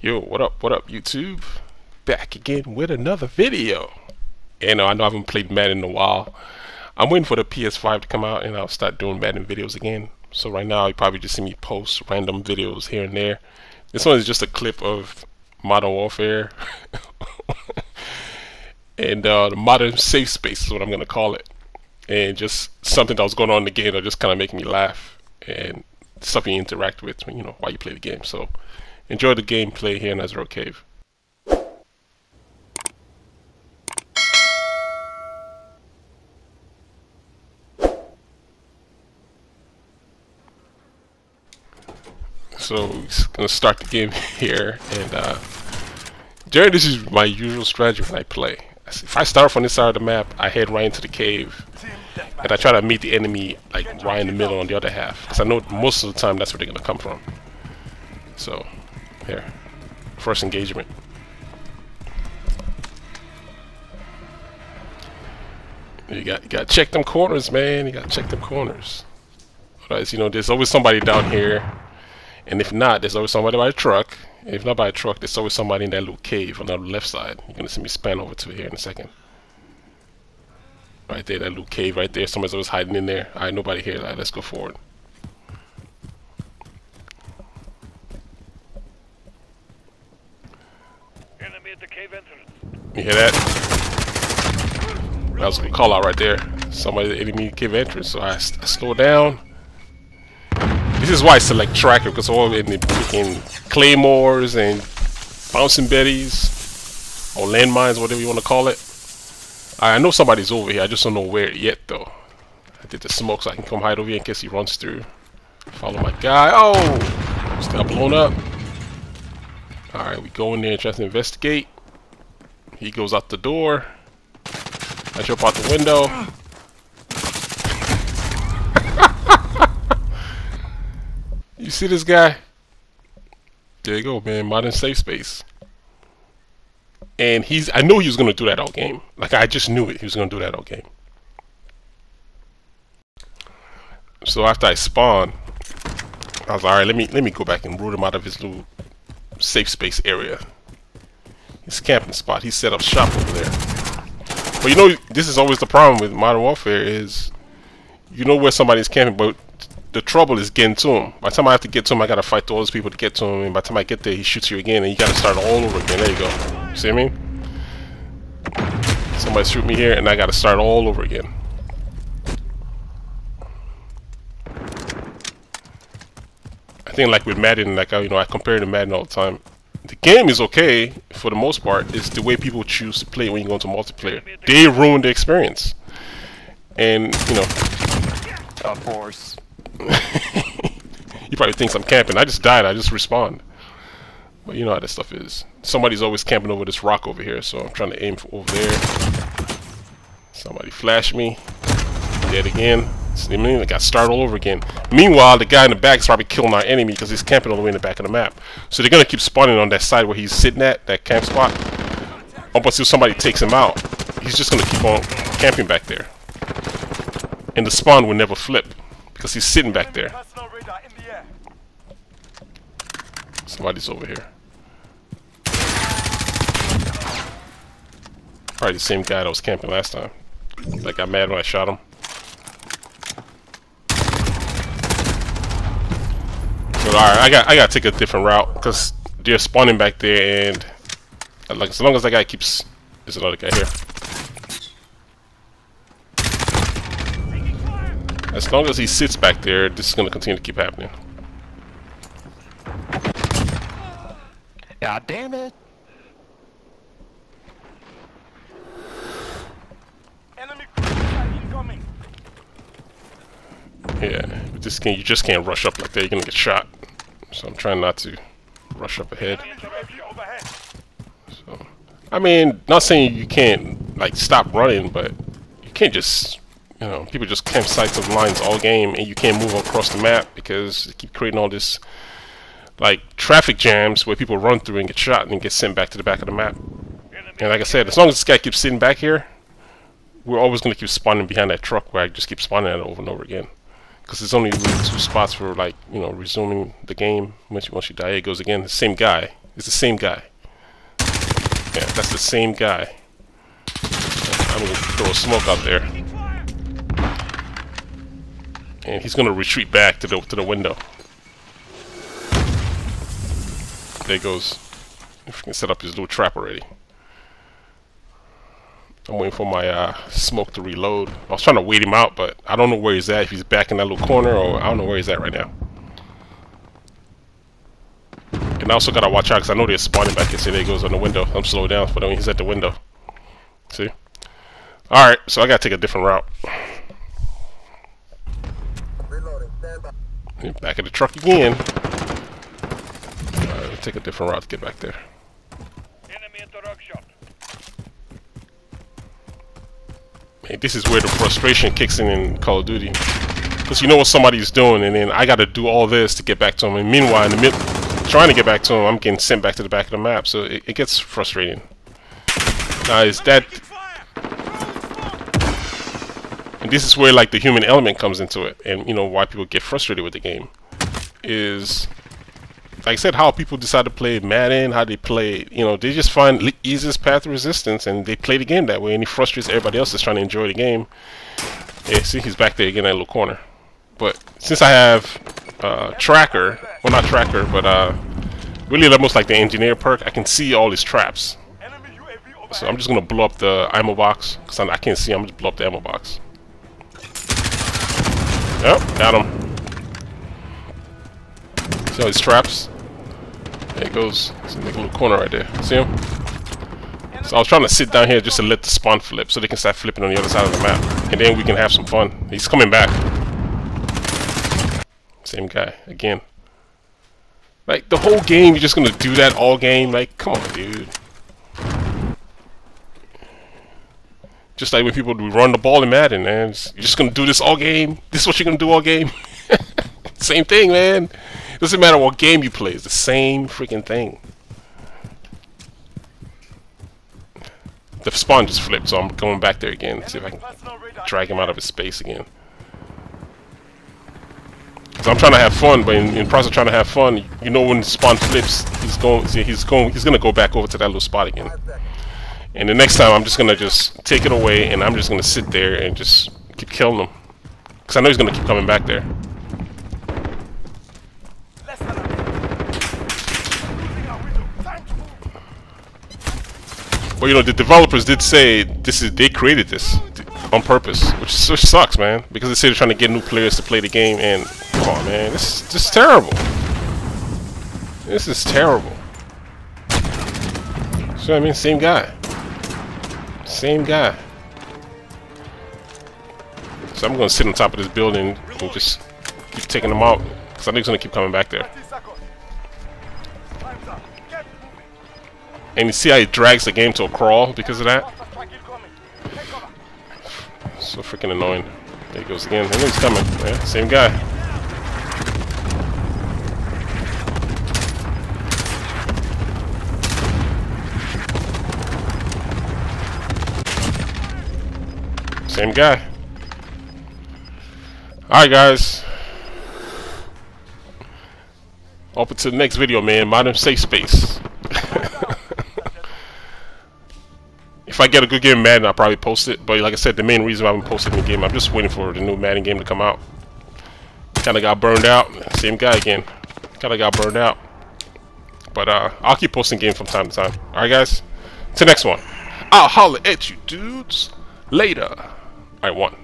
Yo, what up, what up, YouTube? Back again with another video. And uh, I know I haven't played Madden in a while. I'm waiting for the PS5 to come out and I'll start doing Madden videos again. So right now you probably just see me post random videos here and there. This one is just a clip of Modern Warfare. and uh, the Modern Safe Space is what I'm going to call it. And just something that was going on in the game that just kind of making me laugh. And stuff you interact with, you know, while you play the game. So enjoy the gameplay here in Azhir Cave. So he's gonna start the game here, and uh, this is my usual strategy when I play. If I start from this side of the map, I head right into the cave, and I try to meet the enemy like right in the middle on the other half, because I know most of the time that's where they're gonna come from. So, here, first engagement. You got you got to check them corners, man. You got to check them corners. Otherwise, you know, there's always somebody down here and if not, there's always somebody by a truck. If not by a truck, there's always somebody in that little cave on the left side. You're gonna see me span over to here in a second. Right there, that little cave right there. Somebody's always hiding in there. Alright, nobody here. Alright, let's go forward. Enemy at the cave entrance. You hear that? That was a call out right there. Somebody the enemy cave entrance. So I, slow down. This is why I select tracker because all in the freaking claymores and bouncing betties or landmines, whatever you want to call it. I know somebody's over here. I just don't know where yet though. I did the smoke so I can come hide over here in case he runs through. Follow my guy. Oh, just got blown up. All right, we go in there and try to investigate. He goes out the door. I jump out the window. You see this guy? There you go, man. Modern safe space. And he's I knew he was gonna do that all game. Like I just knew it. He was gonna do that all game. So after I spawned, I was like, alright, let me let me go back and root him out of his little safe space area. His camping spot. He set up shop over there. But you know, this is always the problem with Modern Warfare is you know where somebody's camping, but the trouble is getting to him. By the time I have to get to him, I gotta fight all those people to get to him. And by the time I get there, he shoots you again, and you gotta start all over again. There you go. See what I mean? Somebody shoot me here, and I gotta start all over again. I think like with Madden, like you know, I compare to Madden all the time. The game is okay for the most part. It's the way people choose to play when you go into multiplayer. They ruin the experience, and you know. Of course. you probably think I'm camping. I just died. I just respawned. But you know how this stuff is. Somebody's always camping over this rock over here, so I'm trying to aim for over there. Somebody flashed me. Dead again. What I mean? I got started all over again. Meanwhile, the guy in the back is probably killing our enemy because he's camping all the way in the back of the map. So they're gonna keep spawning on that side where he's sitting at, that camp spot. Up until somebody takes him out. He's just gonna keep on camping back there. And the spawn will never flip because he's sitting back there. Somebody's over here. Probably the same guy that was camping last time. That got mad when I shot him. But alright, I got I gotta take a different route because they're spawning back there and like as long as that guy keeps there's another guy here. As long as he sits back there, this is going to continue to keep happening. God damn it! Enemy incoming. Yeah, this can you just can't rush up like that. You're gonna get shot. So I'm trying not to rush up ahead. So, I mean, not saying you can't like stop running, but you can't just you know, people just camp sites of lines all game and you can't move across the map because they keep creating all this like traffic jams where people run through and get shot and then get sent back to the back of the map. And like I said, as long as this guy keeps sitting back here, we're always going to keep spawning behind that truck where I just keep spawning at it over and over again. Because there's only really two spots for like, you know, resuming the game. Once you, once you die, it goes again. The same guy. It's the same guy. Yeah, that's the same guy. I'm gonna throw a smoke out there. And he's gonna retreat back to the to the window. There he goes. If can set up his little trap already. I'm waiting for my uh, smoke to reload. I was trying to wait him out, but I don't know where he's at. If he's back in that little corner, or I don't know where he's at right now. And I also gotta watch out because I know they're spawning back here. See, there he goes on the window. I'm slowed down, but when he's at the window. See? Alright, so I gotta take a different route. Back in the truck again. Take a different route to get back there. Enemy interaction. Man, this is where the frustration kicks in in Call of Duty. Because you know what somebody's doing, and then I gotta do all this to get back to him. And meanwhile, in the middle, trying to get back to him, I'm getting sent back to the back of the map, so it, it gets frustrating. Now, is that... And this is where, like, the human element comes into it, and, you know, why people get frustrated with the game. Is, like I said, how people decide to play Madden, how they play, you know, they just find the easiest path to resistance, and they play the game that way, and it frustrates everybody else that's trying to enjoy the game. Yeah, see, he's back there again in that little corner. But since I have uh, tracker, well not tracker, but uh, really almost like the engineer perk, I can see all his traps. So I'm just gonna blow up the ammo box, because I can't see, I'm going to blow up the ammo box. Yep, got him. See all his traps? There he goes. It's in the little corner right there. See him? So I was trying to sit down here just to let the spawn flip so they can start flipping on the other side of the map. And then we can have some fun. He's coming back. Same guy, again. Like, the whole game, you're just gonna do that all game? Like, come on, dude. Just like when people run the ball in Madden, man. You're just gonna do this all game? This is what you're gonna do all game? same thing, man. Doesn't matter what game you play, it's the same freaking thing. The spawn just flipped, so I'm going back there again. See if I can drag him out of his space again. So I'm trying to have fun, but in, in process of trying to have fun, you know when the spawn flips, he's going, he's going, he's gonna go back over to that little spot again. And the next time, I'm just gonna just take it away, and I'm just gonna sit there and just keep killing him, because I know he's gonna keep coming back there. Less than a minute. Losing our window. Time to move. Well, you know, the developers did say this is they created this on purpose, which, which sucks, man. Because they say they're trying to get new players to play the game, and come on, man, this is just terrible. This is terrible. So I mean, same guy, same guy. So I'm gonna sit on top of this building and just keep taking them out, because I think he's gonna keep coming back there. And you see how he drags the game to a crawl because of that. So freaking annoying. There he goes again. I he's coming. Yeah, same guy. Same guy. Alright guys. Open to the next video, man. Modern Safe Space. If I get a good game of Madden, I'll probably post it. But like I said, the main reason I'm posting the game, I'm just waiting for the new Madden game to come out. Kind of got burned out. Same guy again. Kind of got burned out. But uh, I'll keep posting games from time to time. All right, guys. To next one. I'll holler at you, dudes. Later. I won.